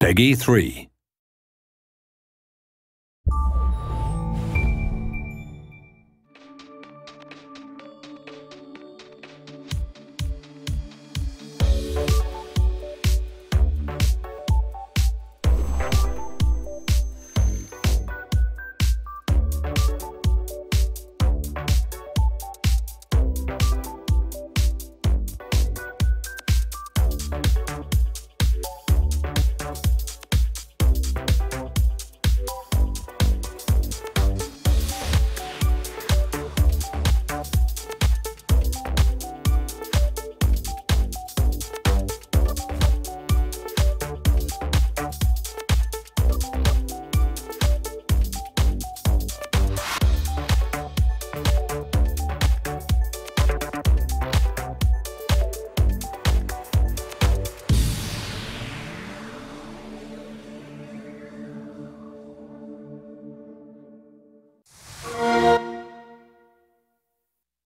Peggy 3.